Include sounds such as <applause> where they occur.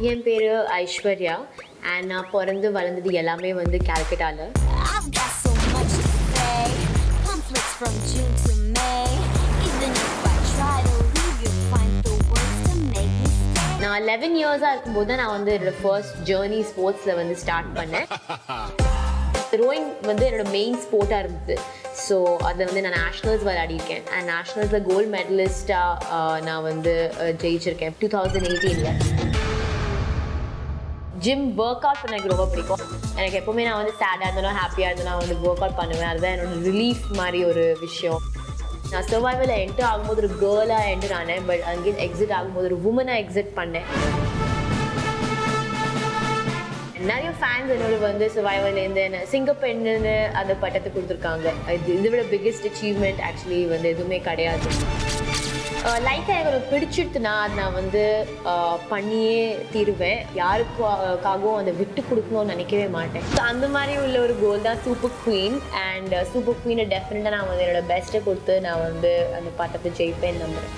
என் பேர் ஐஸ்வர்யா. அண்ட் நான் பிறந்து வளர்ந்தது எல்லாமே வந்து கால்கட்டாவில். நான் லெவன் இயர்ஸாக இருக்கும்போது தான் நான் வந்து என்னோட ஃபர்ஸ்ட் ஜேர்னி ஸ்போர்ட்ஸில் வந்து ஸ்டார்ட் பண்ணேன். <laughs> ரோயிங் வந்து என்னோட மெயின் ஸ்போர்ட்டாக இருந்தது. ஸோ அதில் வந்து நான் நேஷ்னல்ஸ் விளையாடிருக்கேன். அண்ட் நேஷ்னல்ஸில் கோல்டு மெடலிஸ்ட்டாக நான் வந்து ஜெயிச்சிருக்கேன். டூ தௌசண்ட் எயிட்டீனில் ஜிம் ஒர்க் அவுட் பண்ண எனக்கு ரொம்ப பிடிக்கும். எனக்கு எப்போவுமே நான் வந்து சேடாக இருந்தாலும் ஹாப்பியாக இருந்தாலும் நான் வந்து ஒர்க் அவுட் பண்ணுவேன். அதுதான் என்னோட ரிலீஃப் மாதிரி ஒரு விஷயம். நான் சர்வைவலில் என்டர் ஆகும்போது ஒரு கேர்ளாக என்டர் ஆனேன். பட் அங்கேயும் எக்ஸிட் ஆகும்போது ஒரு உமனாக எக்ஸிட் பண்ணேன். நிறைய ஃபேன்ஸ் என்னோட வந்து சர்வைவல்லேருந்து என்ன சிங்கப்பெண்ணுன்னு அந்த பட்டத்தை கொடுத்துருக்காங்க. இது இதை விட பிக்கெஸ்ட் அச்சீவ்மெண்ட் ஆக்சுவலி வந்து எதுவுமே கிடையாது. லைட்டாக எனக்கு பிடிச்சிட்டுனா அது நான் வந்து பண்ணியே தீருவேன். யாருக்காகவும் அதை விட்டு கொடுக்கணும்னு நினைக்கவே மாட்டேன். ஸோ அந்த மாதிரி உள்ள ஒரு கோல் தான் சூப்பர் குவீன் அண்ட் சூப்பர் குவீனை டெஃபினட்டாக நான் வந்து என்னோட பெஸ்ட்டை கொடுத்து நான் வந்து அந்த பட்டத்தை ஜெயிப்பேன் நம்புறேன்.